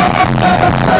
Oh, my God.